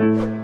Mm-hmm.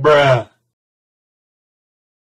Bruh